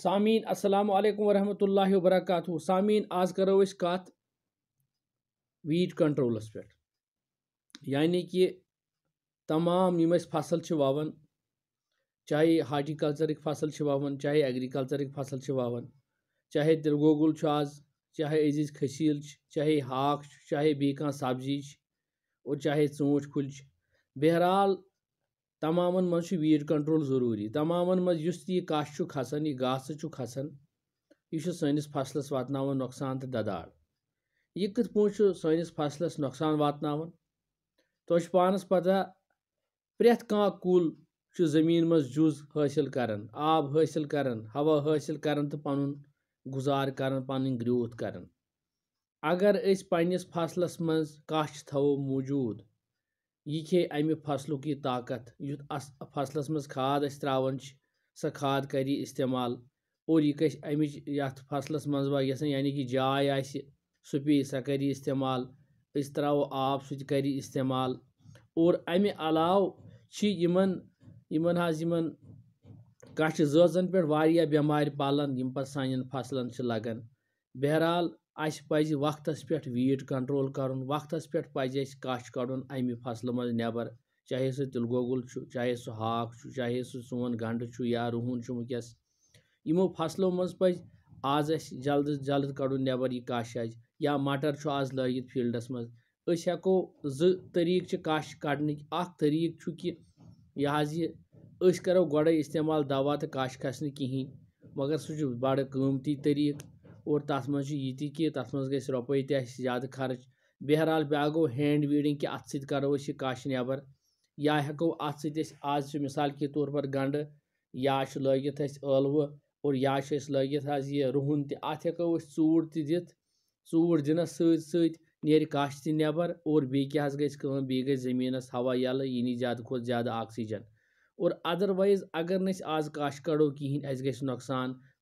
सामीन अस्सलाम वालेकुम वरहमतुल्लाहि वबरकातुहू सामीन आज करो अस कत वीट कंट्रोलस पे यानी कि तमाम यम फ़सल ववन चाहे हार्टिकल्चर फ़सल ववन चाहे एग्रीकल्चर फ़सल ववन चाहे तिलगोगुल आज चाहे अज़ीज़ खसील, चाहे हाक चाहे बी कह सब्ज़ी और चाहे ूट कुल बहरहाल तमाम मज वीड कंट्रोल ज़रूरी। तमाम मज यह कश खसान यह घास खसान यह सैनिस फसलस वात नुकसान तो ददाड़ यह कत पे सैनिस नुकसान वात तुह पानस पता प्रेथ कुल ज़मीन मज जुज हासिल कर आब हासिल कर हवा हासिल कर पन गुजार कर पन ग्रोथ कर अगर पन्नस फसलस मज कश थो मौजूद यह खे अमि फसलुक यह ताकत युथ फसलस मज खाद त्रावान सह खाद कर इस्तेमाल और यह गि अमिच यथ फसलस मज कि जाय सह पे सह कर इस्तेमाल अस त्रो आब सह इस्तेमाल और अमि अलाव कश जजन पे बेमार पलन यम पत सान फसलन लगन बहरहाल अस पज वक्त पे वीट कंट्रोल कर वक्त पे पज कश कड़न अमि फ़सल मज नबर चाहे सह तिलगोगुल चाहे सह हाक चाहे सह सोन गंड रुहन वनकस यमो फ़सलों मज पज आज अस जल्द जल्द कड़न नबर यह कश या मटर आज लगित फील्डस मज हेको जो तरीक कश कड़न तरीक कि यह करो गोड़े इस्तेमाल दवा तो कश खस कहें मगर सह बड़ तरीक और तथ मे ये कि तथ मे रोपये त्याद खर्च। बहरहाल ब्या गो हैंड वीडिंग कि अत सो कश नबर या हेको अत सज मिसाल के तौर पर गंड, या लगित अलव, और या लगित आज ये रुहन तेको चूर तूर दिन सर कश तबर और बे गई ज़मीन हवा यल ये ज्याद ज़्यादा आक्सीजन और अदरवाइज़ अगर नज कड़ो कहीं अस नुकसान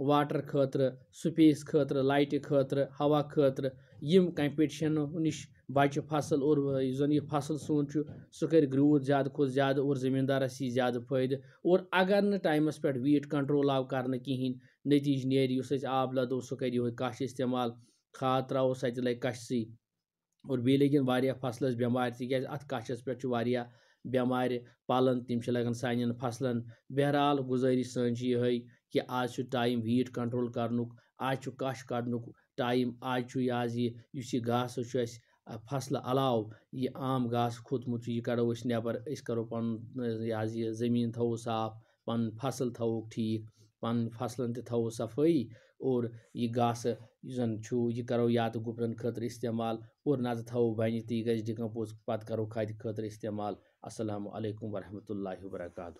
गसान जमीनस अम ज़मीन गसान जरखेज इथे पे वीड कंट्रोल वीड कंट्रोलस मज यह फ़ायदे कि जन फ़सल कंपटिशन यानी कि यह वीडस कर कंपटिशन अत फ़सल न्यूट्रंटो खतर वाटर खतर स्पेस खतर लाइट खतर हवा खतर यम कंपटिशन नश बच फ़सल और जन यह फ़सल सोन सह कर ग्रोथ ज़्यादा खुद ज़्यादा और जमींदारस यी ज़्यादा फ़ायदे और अगर न टाइमस पे वीट कंट्रोल आव कर कहें नतीज नेर आब लदो सह कर यह कश इस्तेमाल खाद त्रो सत लग कशसी और बे लगिन वारिया फसलस बेमार तिक अत कशस पे बेमार पलन तम लगन सान फसलन बहरहाल गुजारिश सन यह कि आज टाइम वीट कंट्रोल कर आज कश कड़न टाइम आज यह घास फ़सल अलाव यह आम घास खोतमुत यह कड़ो नबर करो पन यह ज़मीन थो साफ़ पन फ़सल थो और यह घास जन यह करो या तो गुपन खतर इस्तेमाल, और ना थो बन तो यह डिकम्पोज पत् करो खाद खतर इस्तेमाल। असलकम वरहमल वर्का